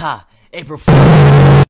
Ha! April Fool!